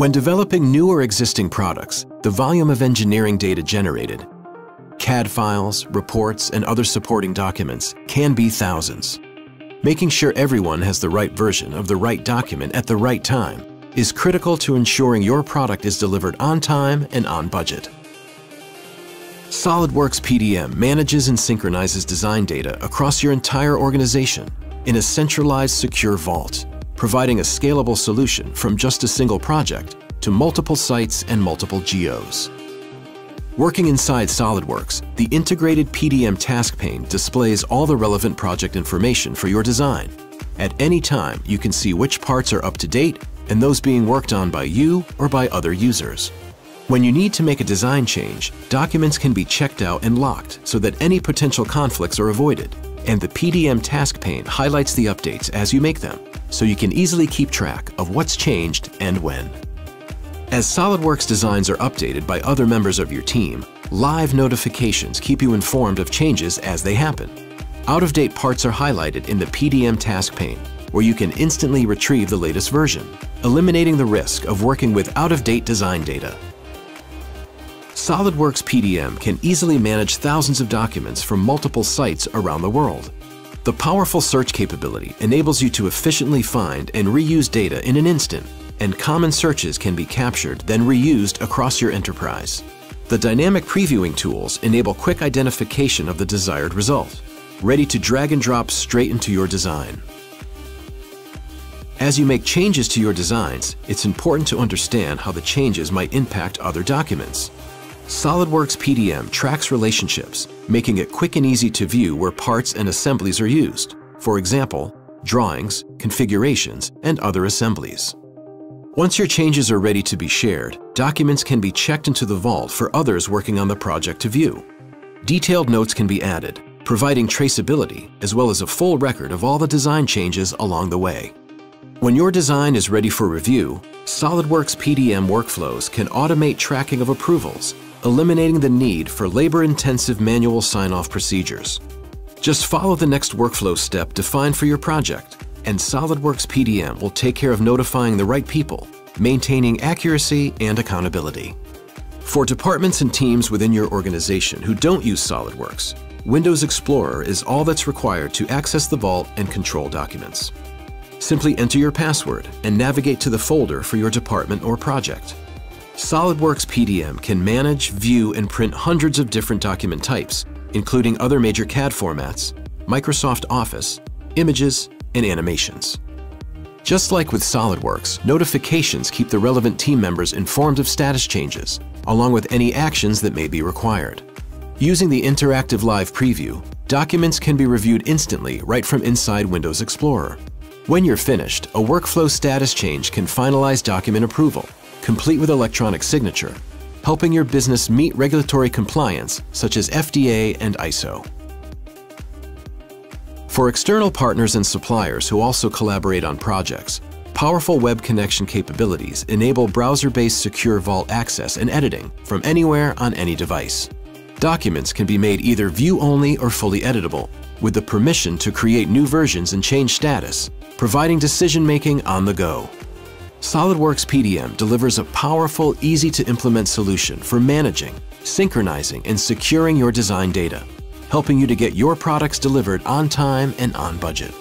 When developing new or existing products, the volume of engineering data generated, CAD files, reports, and other supporting documents can be thousands. Making sure everyone has the right version of the right document at the right time is critical to ensuring your product is delivered on time and on budget. SOLIDWORKS PDM manages and synchronizes design data across your entire organization in a centralized secure vault, providing a scalable solution from just a single project to multiple sites and multiple geos. Working inside SOLIDWORKS, the integrated PDM task pane displays all the relevant project information for your design. At any time, you can see which parts are up to date and those being worked on by you or by other users. When you need to make a design change, documents can be checked out and locked so that any potential conflicts are avoided. And the PDM task pane highlights the updates as you make them, so you can easily keep track of what's changed and when. As SOLIDWORKS designs are updated by other members of your team, live notifications keep you informed of changes as they happen. Out-of-date parts are highlighted in the PDM task pane, where you can instantly retrieve the latest version, eliminating the risk of working with out-of-date design data. SOLIDWORKS PDM can easily manage thousands of documents from multiple sites around the world. The powerful search capability enables you to efficiently find and reuse data in an instant, and common searches can be captured then reused across your enterprise. The dynamic previewing tools enable quick identification of the desired result, ready to drag and drop straight into your design. As you make changes to your designs, it's important to understand how the changes might impact other documents. SOLIDWORKS PDM tracks relationships, making it quick and easy to view where parts and assemblies are used. For example, drawings, configurations, and other assemblies. Once your changes are ready to be shared, documents can be checked into the vault for others working on the project to view. Detailed notes can be added, providing traceability as well as a full record of all the design changes along the way. When your design is ready for review, SOLIDWORKS PDM workflows can automate tracking of approvals eliminating the need for labor-intensive manual sign-off procedures. Just follow the next workflow step defined for your project, and SOLIDWORKS PDM will take care of notifying the right people, maintaining accuracy and accountability. For departments and teams within your organization who don't use SOLIDWORKS, Windows Explorer is all that's required to access the vault and control documents. Simply enter your password and navigate to the folder for your department or project. SOLIDWORKS PDM can manage, view, and print hundreds of different document types, including other major CAD formats, Microsoft Office, images, and animations. Just like with SOLIDWORKS, notifications keep the relevant team members informed of status changes, along with any actions that may be required. Using the interactive live preview, documents can be reviewed instantly right from inside Windows Explorer. When you're finished, a workflow status change can finalize document approval, complete with electronic signature, helping your business meet regulatory compliance such as FDA and ISO. For external partners and suppliers who also collaborate on projects, powerful web connection capabilities enable browser-based secure vault access and editing from anywhere on any device. Documents can be made either view-only or fully editable, with the permission to create new versions and change status, providing decision-making on the go. SOLIDWORKS PDM delivers a powerful, easy-to-implement solution for managing, synchronizing, and securing your design data, helping you to get your products delivered on time and on budget.